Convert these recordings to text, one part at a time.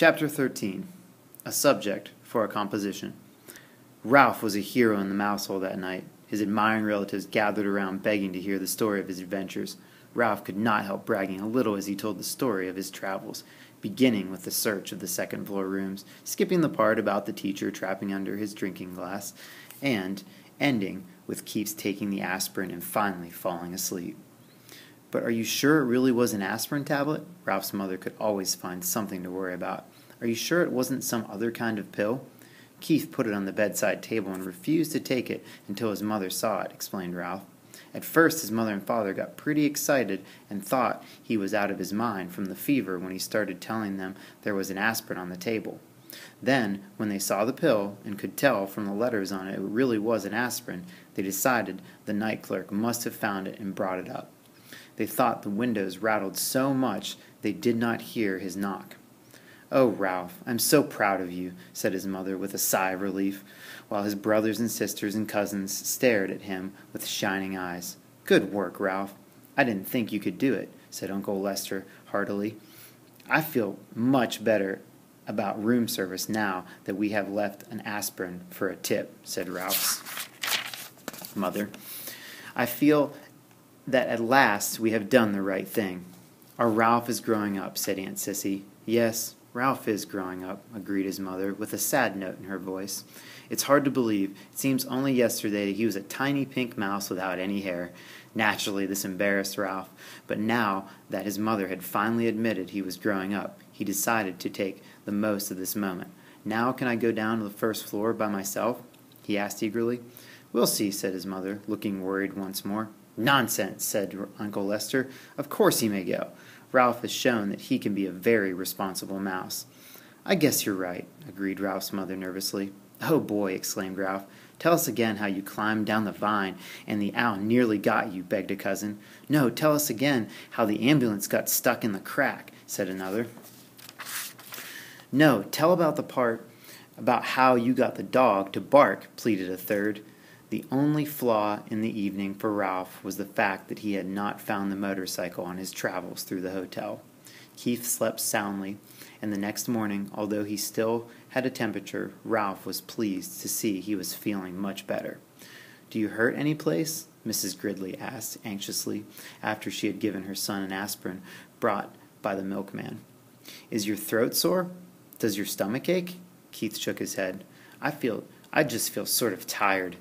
Chapter 13 A Subject for a Composition. Ralph was a hero in the mouse hole that night. His admiring relatives gathered around begging to hear the story of his adventures. Ralph could not help bragging a little as he told the story of his travels, beginning with the search of the second floor rooms, skipping the part about the teacher trapping under his drinking glass, and ending with Keith's taking the aspirin and finally falling asleep. But are you sure it really was an aspirin tablet? Ralph's mother could always find something to worry about. Are you sure it wasn't some other kind of pill? Keith put it on the bedside table and refused to take it until his mother saw it, explained Ralph. At first, his mother and father got pretty excited and thought he was out of his mind from the fever when he started telling them there was an aspirin on the table. Then, when they saw the pill and could tell from the letters on it it really was an aspirin, they decided the night clerk must have found it and brought it up. They thought the windows rattled so much they did not hear his knock. Oh, Ralph, I'm so proud of you, said his mother with a sigh of relief, while his brothers and sisters and cousins stared at him with shining eyes. Good work, Ralph. I didn't think you could do it, said Uncle Lester heartily. I feel much better about room service now that we have left an aspirin for a tip, said Ralph's mother. I feel that at last we have done the right thing. Our Ralph is growing up, said Aunt Sissy. Yes, Ralph is growing up, agreed his mother, with a sad note in her voice. It's hard to believe. It seems only yesterday that he was a tiny pink mouse without any hair. Naturally, this embarrassed Ralph, but now that his mother had finally admitted he was growing up, he decided to take the most of this moment. Now can I go down to the first floor by myself? he asked eagerly. We'll see, said his mother, looking worried once more. Nonsense, said Uncle Lester. Of course he may go. Ralph has shown that he can be a very responsible mouse. I guess you're right, agreed Ralph's mother nervously. Oh boy, exclaimed Ralph. Tell us again how you climbed down the vine and the owl nearly got you, begged a cousin. No, tell us again how the ambulance got stuck in the crack, said another. No, tell about the part about how you got the dog to bark, pleaded a third. The only flaw in the evening for Ralph was the fact that he had not found the motorcycle on his travels through the hotel. Keith slept soundly, and the next morning, although he still had a temperature, Ralph was pleased to see he was feeling much better. Do you hurt any place? Mrs. Gridley asked anxiously after she had given her son an aspirin brought by the milkman. Is your throat sore? Does your stomach ache? Keith shook his head. I feel I just feel sort of tired.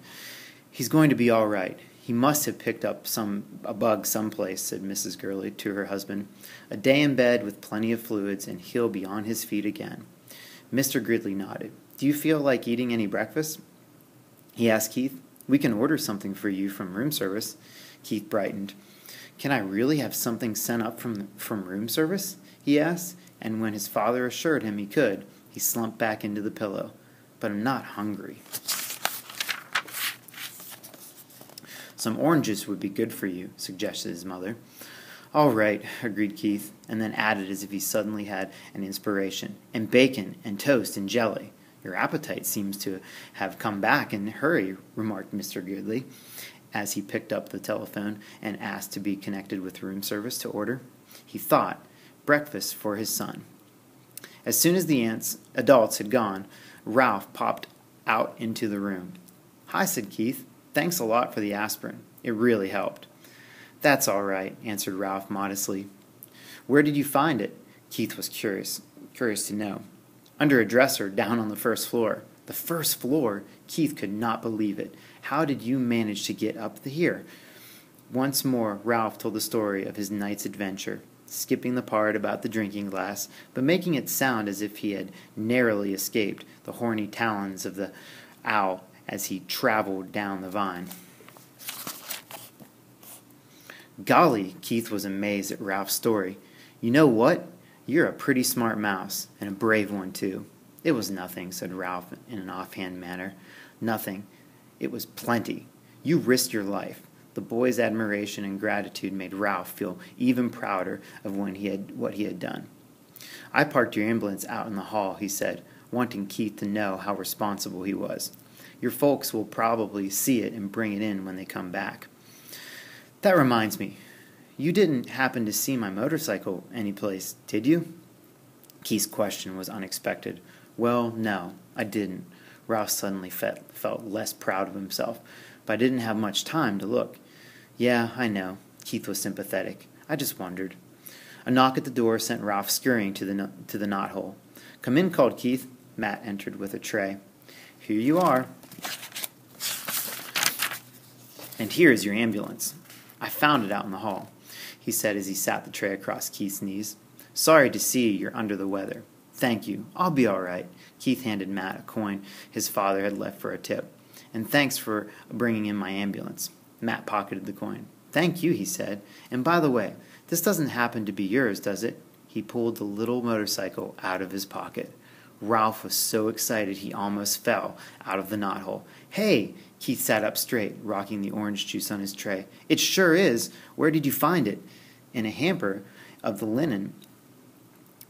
He's going to be all right. He must have picked up some a bug someplace, said Mrs. Gridley to her husband. A day in bed with plenty of fluids, and he'll be on his feet again. Mr. Gridley nodded. Do you feel like eating any breakfast? He asked Keith. We can order something for you from room service. Keith brightened. Can I really have something sent up from from room service? he asked, and when his father assured him he could, he slumped back into the pillow. But I'm not hungry. Some oranges would be good for you, suggested his mother. All right, agreed Keith, and then added as if he suddenly had an inspiration. And bacon, and toast, and jelly. Your appetite seems to have come back in a hurry, remarked Mr. Gridley as he picked up the telephone and asked to be connected with room service to order. He thought, breakfast for his son. As soon as the aunts, adults had gone, Ralph popped out into the room. Hi, said Keith. Thanks a lot for the aspirin. It really helped. That's all right, answered Ralph modestly. Where did you find it? Keith was curious, curious to know. Under a dresser down on the first floor. The first floor? Keith could not believe it. How did you manage to get up here? Once more, Ralph told the story of his night's adventure, skipping the part about the drinking glass, but making it sound as if he had narrowly escaped the horny talons of the owl as he traveled down the vine. Golly, Keith was amazed at Ralph's story. You know what? You're a pretty smart mouse, and a brave one, too. It was nothing, said Ralph in an offhand manner. Nothing. It was plenty. You risked your life. The boy's admiration and gratitude made Ralph feel even prouder of when he had, what he had done. I parked your ambulance out in the hall, he said, wanting Keith to know how responsible he was. Your folks will probably see it and bring it in when they come back. That reminds me, you didn't happen to see my motorcycle anyplace, did you? Keith's question was unexpected. Well, no, I didn't. Ralph suddenly felt, felt less proud of himself, but I didn't have much time to look. Yeah, I know. Keith was sympathetic. I just wondered. A knock at the door sent Ralph scurrying to the, to the knothole. Come in, called Keith. Matt entered with a tray. Here you are. And here is your ambulance. I found it out in the hall, he said as he sat the tray across Keith's knees. Sorry to see you're under the weather. Thank you. I'll be all right. Keith handed Matt a coin his father had left for a tip. And thanks for bringing in my ambulance. Matt pocketed the coin. Thank you, he said. And by the way, this doesn't happen to be yours, does it? He pulled the little motorcycle out of his pocket. Ralph was so excited he almost fell out of the knothole. Hey! Keith sat up straight, rocking the orange juice on his tray. It sure is. Where did you find it? In a hamper of the linen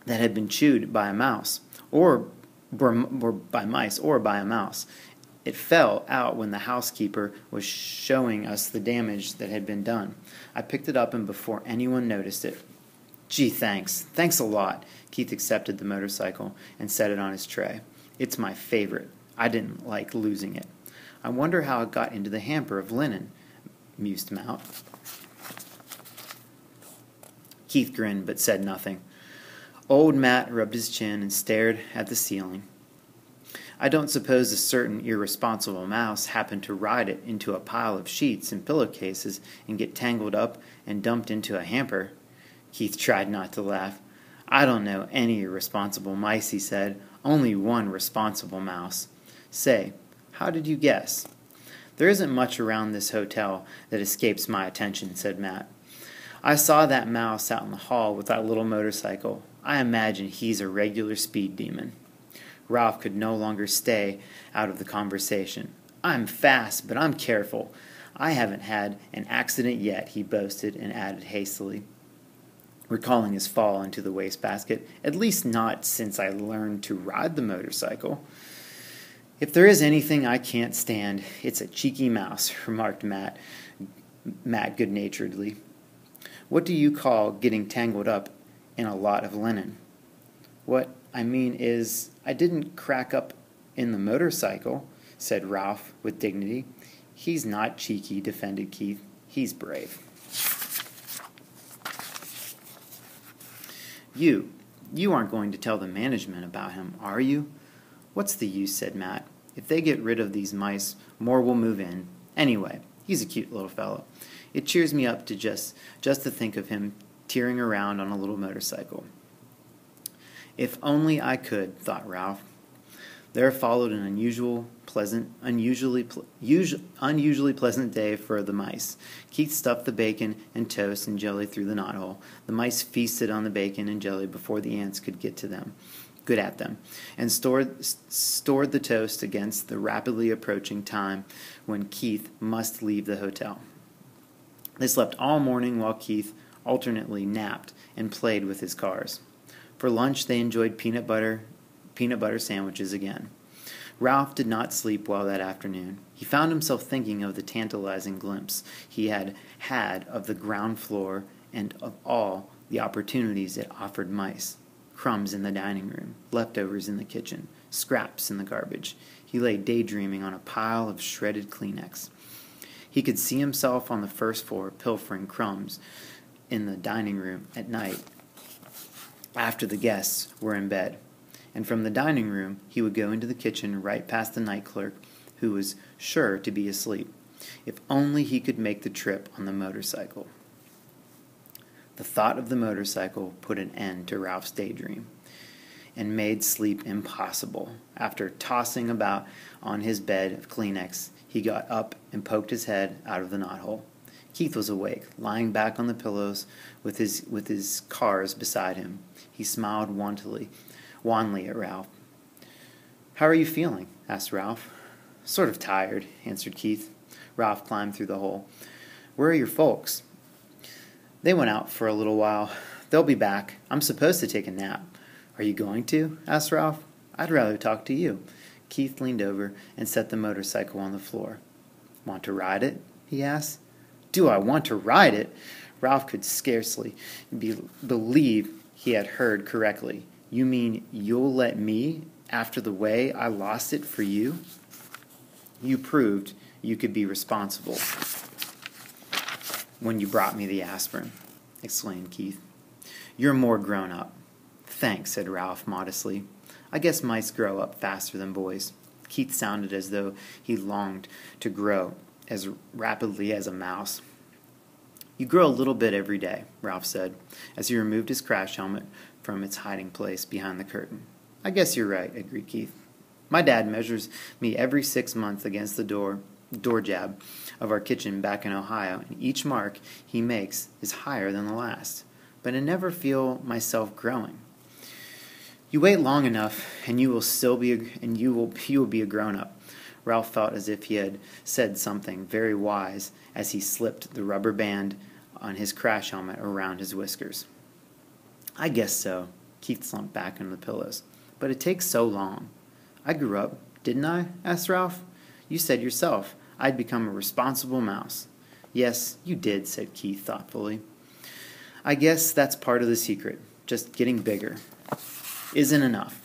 that had been chewed by a mouse, or, or, by mice, or by a mouse. It fell out when the housekeeper was showing us the damage that had been done. I picked it up, and before anyone noticed it, Gee, thanks. Thanks a lot. Keith accepted the motorcycle and set it on his tray. It's my favorite. I didn't like losing it. I wonder how it got into the hamper of linen, mused Matt. Keith grinned but said nothing. Old Matt rubbed his chin and stared at the ceiling. I don't suppose a certain irresponsible mouse happened to ride it into a pile of sheets and pillowcases and get tangled up and dumped into a hamper. Keith tried not to laugh. I don't know any responsible mice, he said. Only one responsible mouse. Say, how did you guess? There isn't much around this hotel that escapes my attention, said Matt. I saw that mouse out in the hall with that little motorcycle. I imagine he's a regular speed demon. Ralph could no longer stay out of the conversation. I'm fast, but I'm careful. I haven't had an accident yet, he boasted and added hastily recalling his fall into the wastebasket, at least not since I learned to ride the motorcycle. If there is anything I can't stand, it's a cheeky mouse, remarked Matt, Matt good naturedly. What do you call getting tangled up in a lot of linen? What I mean is, I didn't crack up in the motorcycle, said Ralph with dignity. He's not cheeky, defended Keith. He's brave. You, you aren't going to tell the management about him, are you? What's the use, said Matt. If they get rid of these mice, more will move in. Anyway, he's a cute little fellow. It cheers me up to just just to think of him tearing around on a little motorcycle. If only I could, thought Ralph. There followed an unusual, pleasant, unusually, usually, unusually pleasant day for the mice. Keith stuffed the bacon and toast and jelly through the knothole. The mice feasted on the bacon and jelly before the ants could get to them, good at them, and stored stored the toast against the rapidly approaching time when Keith must leave the hotel. They slept all morning while Keith alternately napped and played with his cars. For lunch, they enjoyed peanut butter peanut butter sandwiches again. Ralph did not sleep well that afternoon. He found himself thinking of the tantalizing glimpse he had had of the ground floor and of all the opportunities it offered mice. Crumbs in the dining room, leftovers in the kitchen, scraps in the garbage. He lay daydreaming on a pile of shredded Kleenex. He could see himself on the first floor pilfering crumbs in the dining room at night after the guests were in bed and from the dining room he would go into the kitchen right past the night clerk, who was sure to be asleep. If only he could make the trip on the motorcycle. The thought of the motorcycle put an end to Ralph's daydream and made sleep impossible. After tossing about on his bed of Kleenex, he got up and poked his head out of the knothole. Keith was awake, lying back on the pillows with his, with his cars beside him. He smiled wantonly wanly at Ralph. How are you feeling? asked Ralph. Sort of tired, answered Keith. Ralph climbed through the hole. Where are your folks? They went out for a little while. They'll be back. I'm supposed to take a nap. Are you going to? asked Ralph. I'd rather talk to you. Keith leaned over and set the motorcycle on the floor. Want to ride it? he asked. Do I want to ride it? Ralph could scarcely be, believe he had heard correctly. You mean you'll let me, after the way I lost it for you? You proved you could be responsible when you brought me the aspirin, exclaimed Keith. You're more grown up. Thanks, said Ralph modestly. I guess mice grow up faster than boys. Keith sounded as though he longed to grow as rapidly as a mouse. You grow a little bit every day, Ralph said, as he removed his crash helmet from its hiding place behind the curtain. I guess you're right, agreed Keith. My dad measures me every six months against the door door jab of our kitchen back in Ohio, and each mark he makes is higher than the last. But I never feel myself growing. You wait long enough, and you will still be, a, and you will you will be a grown up. Ralph felt as if he had said something very wise as he slipped the rubber band on his crash helmet around his whiskers. I guess so. Keith slumped back into the pillows. But it takes so long. I grew up, didn't I? asked Ralph. You said yourself I'd become a responsible mouse. Yes, you did, said Keith thoughtfully. I guess that's part of the secret, just getting bigger. Isn't enough.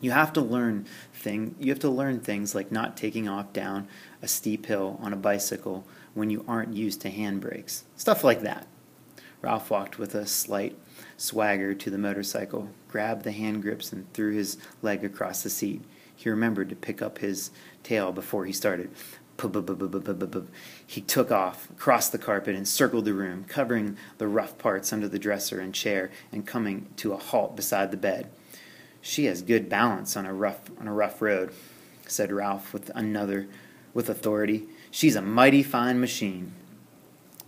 You have to learn thing you have to learn things like not taking off down a steep hill on a bicycle when you aren't used to handbrakes. Stuff like that. Ralph walked with a slight swagger to the motorcycle, grabbed the hand grips, and threw his leg across the seat. He remembered to pick up his tail before he started. He took off, crossed the carpet, and circled the room, covering the rough parts under the dresser and chair, and coming to a halt beside the bed. She has good balance on a rough on a rough road, said Ralph with another with authority. She's a mighty fine machine.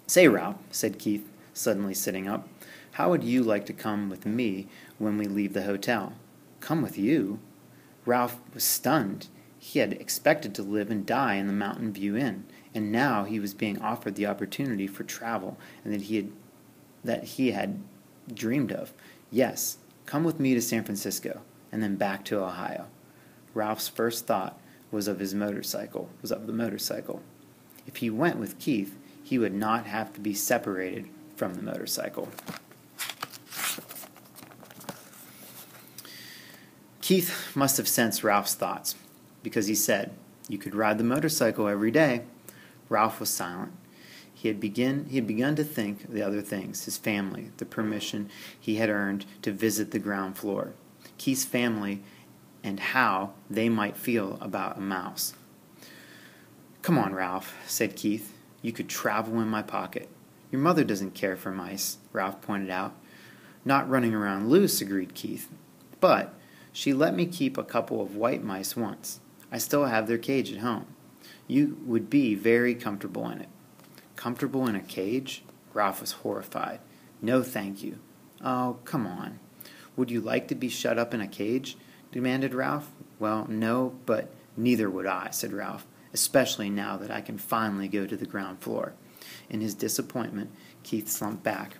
Say, Ralph, said Keith, suddenly sitting up, how would you like to come with me when we leave the hotel? Come with you? Ralph was stunned. He had expected to live and die in the Mountain View Inn, and now he was being offered the opportunity for travel and that he had that he had dreamed of. Yes, come with me to San Francisco and then back to Ohio. Ralph's first thought was of his motorcycle, was of the motorcycle. If he went with Keith, he would not have to be separated from the motorcycle. Keith must have sensed Ralph's thoughts because he said, You could ride the motorcycle every day. Ralph was silent. He had, begin, he had begun to think of the other things his family, the permission he had earned to visit the ground floor, Keith's family, and how they might feel about a mouse. Come on, Ralph, said Keith. You could travel in my pocket. Your mother doesn't care for mice, Ralph pointed out. Not running around loose, agreed Keith. But she let me keep a couple of white mice once. I still have their cage at home. You would be very comfortable in it. Comfortable in a cage? Ralph was horrified. No, thank you. Oh, come on. Would you like to be shut up in a cage? demanded Ralph. Well, no, but neither would I, said Ralph, especially now that I can finally go to the ground floor. In his disappointment, Keith slumped back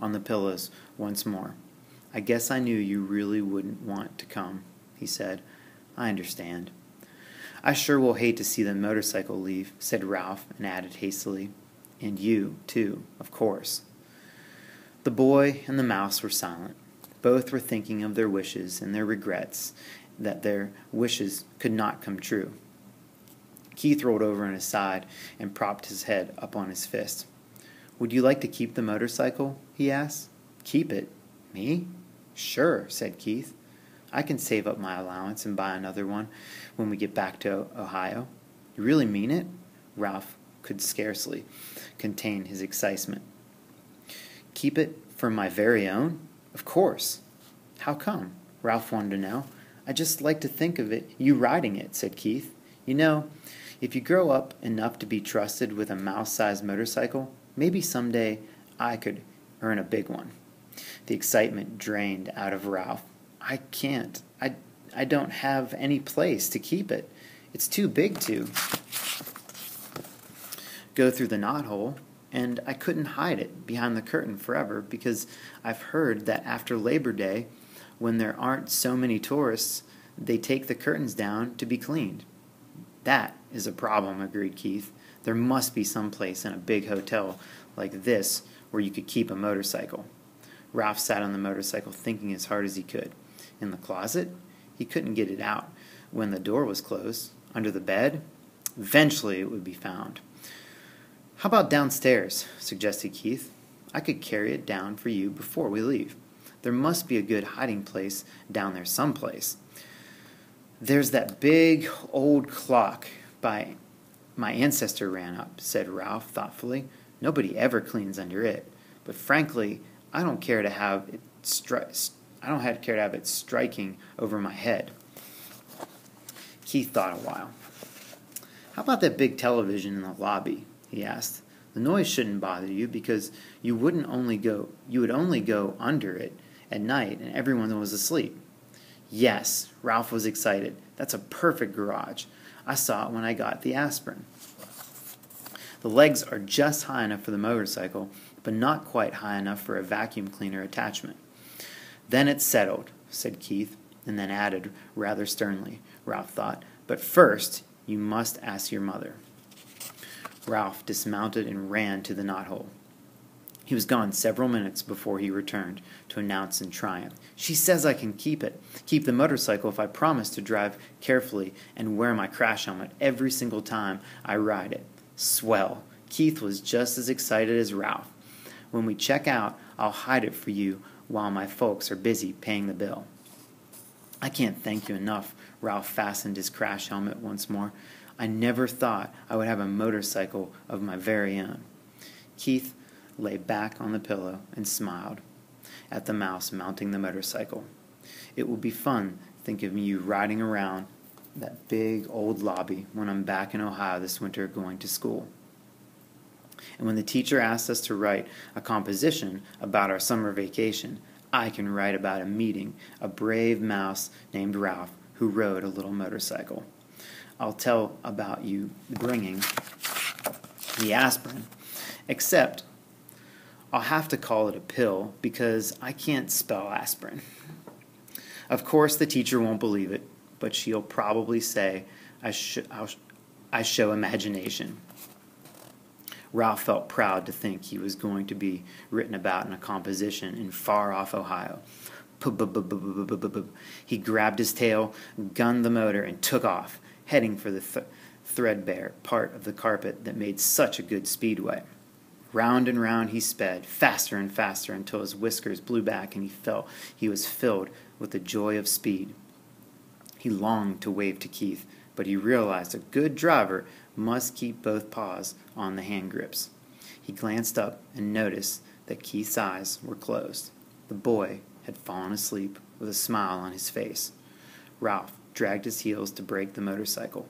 on the pillows once more. I guess I knew you really wouldn't want to come, he said. I understand. I sure will hate to see the motorcycle leave, said Ralph, and added hastily, And you, too, of course. The boy and the mouse were silent. Both were thinking of their wishes and their regrets that their wishes could not come true. Keith rolled over on his side and propped his head up on his fist. Would you like to keep the motorcycle? he asked. Keep it? Me? Sure, said Keith. I can save up my allowance and buy another one when we get back to Ohio. You really mean it? Ralph could scarcely contain his excitement. Keep it for my very own? Of course. How come? Ralph wanted to know. I just like to think of it, you riding it, said Keith. You know, if you grow up enough to be trusted with a mouse sized motorcycle, maybe someday I could earn a big one. The excitement drained out of Ralph. I can't. I, I don't have any place to keep it. It's too big to go through the knothole, and I couldn't hide it behind the curtain forever because I've heard that after Labor Day, when there aren't so many tourists, they take the curtains down to be cleaned. That is a problem, agreed Keith. There must be some place in a big hotel like this where you could keep a motorcycle. Ralph sat on the motorcycle thinking as hard as he could. In the closet? He couldn't get it out. When the door was closed? Under the bed? Eventually it would be found. How about downstairs? suggested Keith. I could carry it down for you before we leave. There must be a good hiding place down there someplace. There's that big old clock by my ancestor ran up, said Ralph thoughtfully. Nobody ever cleans under it. But frankly, I don't care to have it stri- I don't have care to have it striking over my head. Keith thought a while. How about that big television in the lobby? he asked. The noise shouldn't bother you because you wouldn't only go you would only go under it at night and everyone was asleep. Yes, Ralph was excited. That's a perfect garage. I saw it when I got the aspirin. The legs are just high enough for the motorcycle, but not quite high enough for a vacuum cleaner attachment. Then it's settled, said Keith, and then added rather sternly, Ralph thought, but first you must ask your mother. Ralph dismounted and ran to the knothole. He was gone several minutes before he returned to announce in triumph, She says I can keep it, keep the motorcycle if I promise to drive carefully and wear my crash helmet every single time I ride it. Swell. Keith was just as excited as Ralph. When we check out, I'll hide it for you while my folks are busy paying the bill. I can't thank you enough. Ralph fastened his crash helmet once more. I never thought I would have a motorcycle of my very own. Keith lay back on the pillow and smiled at the mouse mounting the motorcycle. It will be fun thinking of you riding around that big old lobby when I'm back in Ohio this winter going to school. And when the teacher asks us to write a composition about our summer vacation, I can write about a meeting a brave mouse named Ralph who rode a little motorcycle. I'll tell about you bringing the aspirin, except I'll have to call it a pill because I can't spell aspirin. Of course, the teacher won't believe it, but she'll probably say I, sh- I show imagination. Ralph felt proud to think he was going to be written about in a composition in far off Ohio. He grabbed his tail, gunned the motor, and took off, heading for the th- threadbare part of the carpet that made such a good speedway. Round and round he sped, faster and faster, until his whiskers blew back and he felt he was filled with the joy of speed. He longed to wave to Keith, but he realized a good driver must keep both paws on the hand grips. He glanced up and noticed that Keith's eyes were closed. The boy had fallen asleep with a smile on his face. Ralph dragged his heels to brake the motorcycle.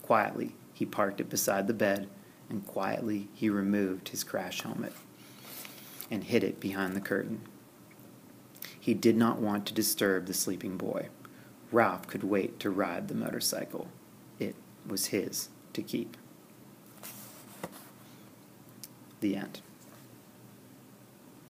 Quietly, he parked it beside the bed and quietly he removed his crash helmet and hid it behind the curtain. He did not want to disturb the sleeping boy. Ralph could wait to ride the motorcycle. It was his to keep. The end.